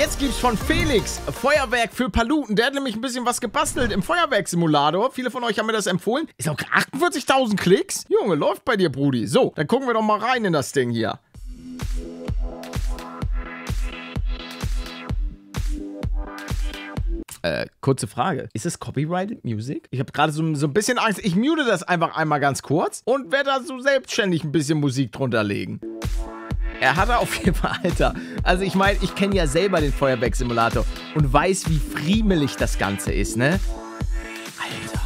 Jetzt gibt's von Felix Feuerwerk für Paluten. Der hat nämlich ein bisschen was gebastelt im Feuerwerksimulator. Viele von euch haben mir das empfohlen. Ist auch 48.000 Klicks? Junge, läuft bei dir, Brudi. So, dann gucken wir doch mal rein in das Ding hier. Äh, kurze Frage. Ist es Copyrighted Music? Ich habe gerade so, so ein bisschen Angst. Ich mute das einfach einmal ganz kurz und werde da so selbstständig ein bisschen Musik drunter legen. Er hatte auf jeden Fall, Alter. Also ich meine, ich kenne ja selber den Feuerwerksimulator und weiß, wie friemelig das Ganze ist, ne? Alter.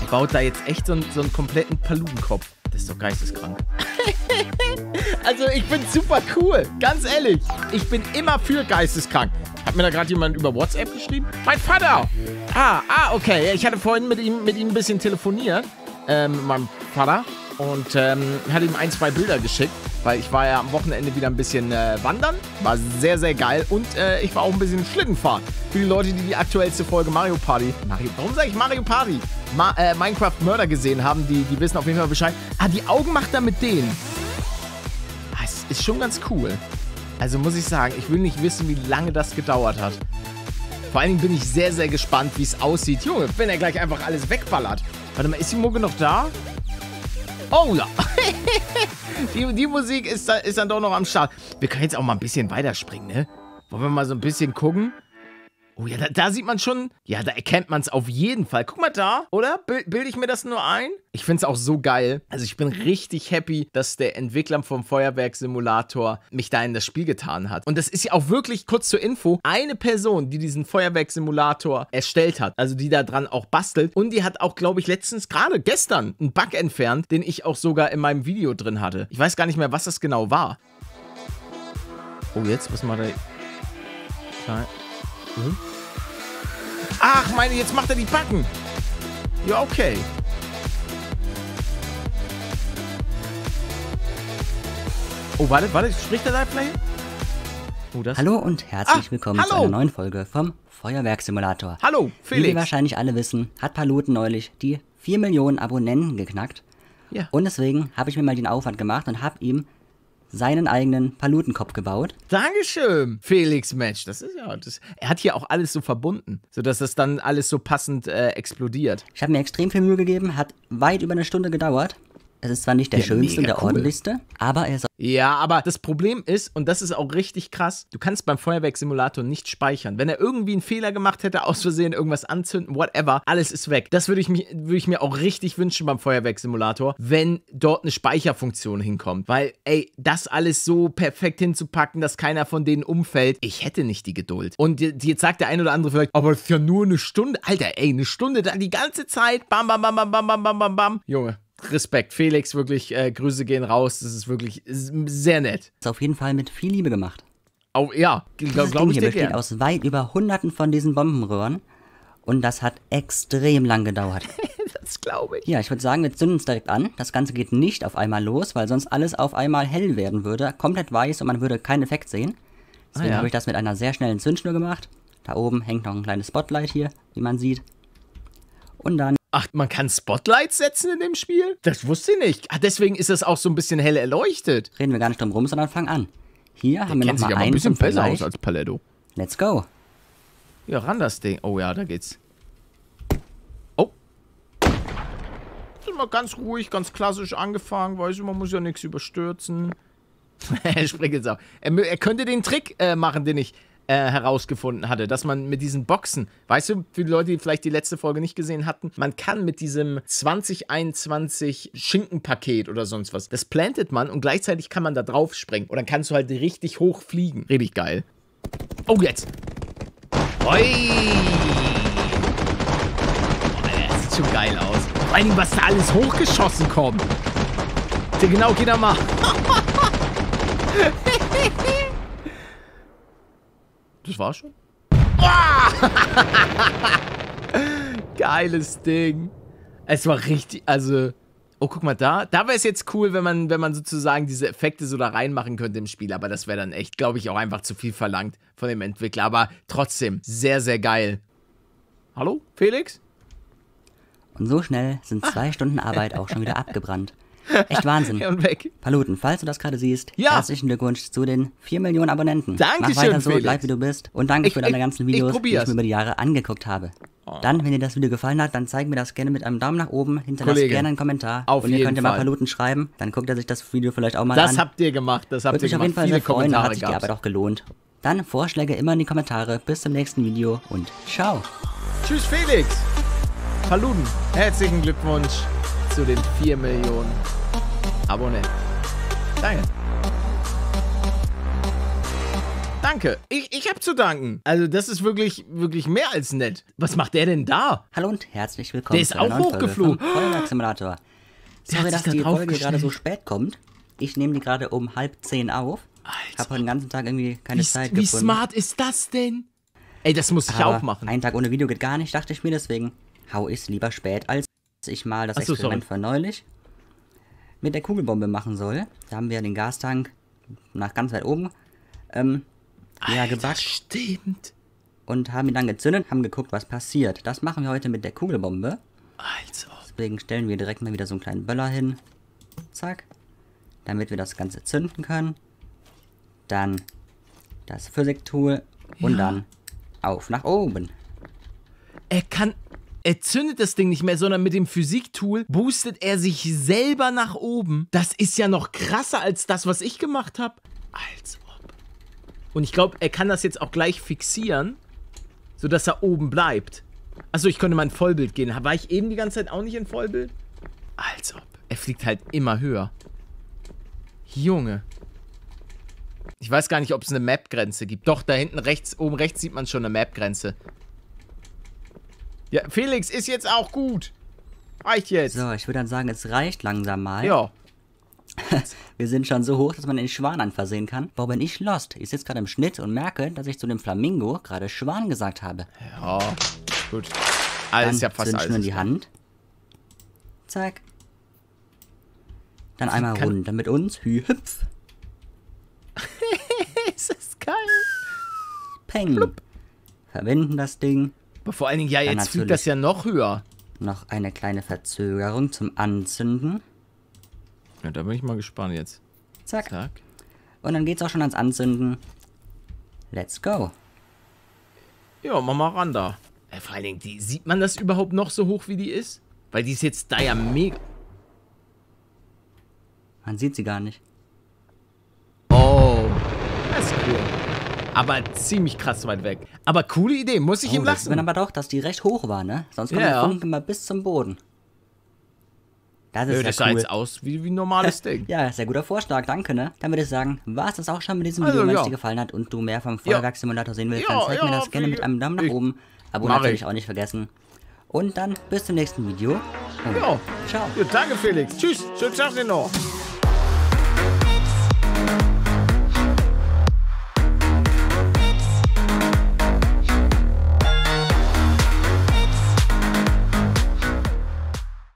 Der baut da jetzt echt so einen, so einen kompletten Paludenkopf. Das ist doch geisteskrank. also ich bin super cool. Ganz ehrlich. Ich bin immer für geisteskrank. Hat mir da gerade jemand über WhatsApp geschrieben? Mein Vater! Ah, ah, okay. Ich hatte vorhin mit ihm, mit ihm ein bisschen telefoniert. Ähm, meinem Vater. Und ähm, hatte ihm ein, zwei Bilder geschickt. Weil ich war ja am Wochenende wieder ein bisschen äh, wandern. War sehr, sehr geil. Und äh, ich war auch ein bisschen Schlittenfahren. Für die Leute, die die aktuellste Folge Mario Party... Mario, warum sage ich Mario Party? Ma äh, Minecraft Murder gesehen haben, die, die wissen auf jeden Fall Bescheid. Ah, die Augen macht er mit denen. Ah, es ist schon ganz cool. Also muss ich sagen, ich will nicht wissen, wie lange das gedauert hat. Vor allen Dingen bin ich sehr, sehr gespannt, wie es aussieht. Junge, wenn er gleich einfach alles wegballert. Warte mal, ist die Mucke noch da? Oh ja. die, die Musik ist, ist dann doch noch am Start. Wir können jetzt auch mal ein bisschen weiterspringen, ne? Wollen wir mal so ein bisschen gucken? Oh ja, da, da, sieht man schon, ja, da erkennt man es auf jeden Fall. Guck mal da, oder? Bild, bilde ich mir das nur ein? Ich finde es auch so geil. Also ich bin richtig happy, dass der Entwickler vom Feuerwerksimulator mich da in das Spiel getan hat. Und das ist ja auch wirklich, kurz zur Info, eine Person, die diesen Feuerwerksimulator erstellt hat. Also die da dran auch bastelt. Und die hat auch, glaube ich, letztens, gerade gestern, einen Bug entfernt, den ich auch sogar in meinem Video drin hatte. Ich weiß gar nicht mehr, was das genau war. Oh, jetzt, was macht er? Nein. Hm? Ach, meine, jetzt macht er die Backen. Ja, okay. Oh, warte, warte, spricht er da vielleicht? Oh, hallo und herzlich ah, willkommen hallo. zu einer neuen Folge vom Feuerwerksimulator. Hallo, Felix. Wie wir wahrscheinlich alle wissen, hat Paluten neulich die 4 Millionen Abonnenten geknackt. Ja. Und deswegen habe ich mir mal den Aufwand gemacht und habe ihm seinen eigenen Palutenkopf gebaut. Dankeschön, Felix Match. Das ist ja, das, er hat hier auch alles so verbunden, sodass das dann alles so passend äh, explodiert. Ich habe mir extrem viel Mühe gegeben, hat weit über eine Stunde gedauert. Es ist zwar nicht der ja, schönste und der cool. ordentlichste, aber er ist Ja, aber das Problem ist, und das ist auch richtig krass, du kannst beim Feuerwerksimulator nicht speichern. Wenn er irgendwie einen Fehler gemacht hätte, aus Versehen irgendwas anzünden, whatever, alles ist weg. Das würde ich, würd ich mir auch richtig wünschen beim Feuerwerksimulator, wenn dort eine Speicherfunktion hinkommt. Weil, ey, das alles so perfekt hinzupacken, dass keiner von denen umfällt, ich hätte nicht die Geduld. Und jetzt sagt der ein oder andere vielleicht, aber es ist ja nur eine Stunde. Alter, ey, eine Stunde da die ganze Zeit. Bam, bam, bam, bam, bam, bam, bam, bam. Junge, Respekt, Felix, wirklich, äh, Grüße gehen raus. Das ist wirklich sehr nett. Ist auf jeden Fall mit viel Liebe gemacht. Oh, ja, glaube glaub ich hier besteht gern. aus weit über hunderten von diesen Bombenröhren. Und das hat extrem lang gedauert. das glaube ich. Ja, ich würde sagen, wir zünden uns direkt an. Das Ganze geht nicht auf einmal los, weil sonst alles auf einmal hell werden würde. Komplett weiß und man würde keinen Effekt sehen. Deswegen ah, ja. habe ich das mit einer sehr schnellen Zündschnur gemacht. Da oben hängt noch ein kleines Spotlight hier, wie man sieht. Und dann Ach, man kann Spotlights setzen in dem Spiel? Das wusste ich nicht. Ach, deswegen ist es auch so ein bisschen hell erleuchtet. Reden wir gar nicht drum rum, sondern fangen an. Hier Der haben wir nochmal einen ein bisschen besser aus als Paletto. Let's go. Ja, ran das Ding. Oh ja, da geht's. Oh. Sind wir ganz ruhig, ganz klassisch angefangen. Weißt du, man muss ja nichts überstürzen. er springt jetzt auch. Er, er könnte den Trick äh, machen, den ich äh, herausgefunden hatte, dass man mit diesen Boxen, weißt du, für die Leute, die vielleicht die letzte Folge nicht gesehen hatten, man kann mit diesem 2021 Schinkenpaket oder sonst was, das plantet man und gleichzeitig kann man da drauf springen und dann kannst du halt richtig hoch fliegen. Richtig geil. Oh, jetzt. Oi. Oh, das sieht schon geil aus. Vor allem, was da alles hochgeschossen kommt. Genau, geh da mal. Das war's schon? Oh! Geiles Ding. Es war richtig, also... Oh, guck mal da. Da wäre es jetzt cool, wenn man, wenn man sozusagen diese Effekte so da reinmachen könnte im Spiel. Aber das wäre dann echt, glaube ich, auch einfach zu viel verlangt von dem Entwickler. Aber trotzdem, sehr, sehr geil. Hallo, Felix? Und so schnell sind ah. zwei Stunden Arbeit auch schon wieder abgebrannt. Echt Wahnsinn. und weg. Paluten, falls du das gerade siehst, Ja. herzlichen Glückwunsch zu den 4 Millionen Abonnenten. Dankeschön, Mach weiter so, Felix. bleib wie du bist. Und danke Ich- für deine ich- ganzen ich Videos, die ich mir über die Jahre angeguckt habe. Dann, wenn dir das Video gefallen hat, dann zeig mir das gerne mit einem Daumen nach oben, hinterlass Kollege, gerne einen Kommentar. auf und ihr könnt ja mal. Paluten schreiben, dann guckt er sich das Video vielleicht auch mal Das an. habt ihr gemacht. Das habt Würde ihr mich auf gemacht. jeden Fall Viele sehr freuen, Kommentare hat sich die gab's. Arbeit auch gelohnt. Dann Vorschläge immer in die Kommentare. Bis zum nächsten Video und ciao. Tschüss, Felix. Paluden, herzlichen Glückwunsch zu den 4 Millionen Abonnenten. Danke. Danke. Ich, ich hab zu danken. Also, das ist wirklich, wirklich mehr als nett. Was macht der denn da? Hallo und herzlich willkommen Der ist auch hochgeflogen. Der Sorry, dass da die Folge gerade so spät kommt. Ich nehme die gerade um halb zehn auf. Alter. Hab heute den ganzen Tag irgendwie keine Wie, Zeit wie gefunden. smart ist das denn? Ey, das muss ich Aber auch machen. Ein Tag ohne Video geht gar nicht, dachte ich mir, deswegen hau ich's lieber spät, als ich mal das Ach so, Experiment sorry. von neulich mit der Kugelbombe machen soll. Da haben wir den Gastank nach ganz weit oben ähm, ja, Alter, gebackt stimmt. und haben ihn dann gezündet, haben geguckt, was passiert. Das machen wir heute mit der Kugelbombe. Also. Deswegen stellen wir direkt mal wieder so einen kleinen Böller hin. Zack. Damit wir das Ganze zünden können. Dann das Physik-Tool und Ja. dann auf nach oben. Er kann. Er zündet das Ding nicht mehr, sondern mit dem Physiktool boostet er sich selber nach oben. Das ist ja noch krasser als das, was ich gemacht habe. Als ob. Und ich glaube, er kann das jetzt auch gleich fixieren, sodass er oben bleibt. Achso, ich könnte mal in Vollbild gehen. War ich eben die ganze Zeit auch nicht in Vollbild? Als ob. Er fliegt halt immer höher. Junge. Ich weiß gar nicht, ob es eine Map-Grenze gibt. Doch, da hinten rechts, oben rechts sieht man schon eine Map-Grenze. Ja, Felix ist jetzt auch gut. Reicht jetzt. So, ich würde dann sagen, es reicht langsam mal. Ja. Wir sind schon so hoch, dass man den Schwan anversehen kann. Boah, bin ich lost. Ich sitze gerade im Schnitt und merke, dass ich zu dem Flamingo gerade Schwan gesagt habe. Ja. Gut. Alles Dann ja fast alles. schnur in die Hand. Zack. Dann einmal kann- runter mit uns. Hü, hüpf. Ist das geil. Peng. Verwenden das Ding. Aber vor allen Dingen, ja, jetzt fliegt das ja noch höher. Noch eine kleine Verzögerung zum Anzünden. Ja, da bin ich mal gespannt jetzt. Zack. Zack. Und dann geht's auch schon ans Anzünden. Let's go. Ja, mach mal ran da. Äh, vor allen Dingen, die, sieht man das überhaupt noch so hoch, wie die ist? Weil die ist jetzt da ja mega... Man sieht sie gar nicht. Oh. Das ist cool. Aber ziemlich krass weit weg. Aber coole Idee, muss ich Oh, ihm das sieht man lassen. aber doch, dass die recht hoch war, ne? Sonst kommt Ja, der. Funken mal bis zum Boden. Das Nö, ist das ja sah cool. jetzt aus wie, wie ein normales Ding. Ja, sehr guter Vorschlag, danke, ne? Dann würde ich sagen, war es das auch schon mit diesem Also, Video. Wenn es ja. dir gefallen hat und du mehr vom Feuerwerkssimulator sehen willst, dann zeig mir das gerne mit einem Daumen nach oben. Abo natürlich ich. auch nicht vergessen. Und dann bis zum nächsten Video. Und Ja. ciao. Ja, danke, Felix. Tschüss. Schönen Tag dir noch.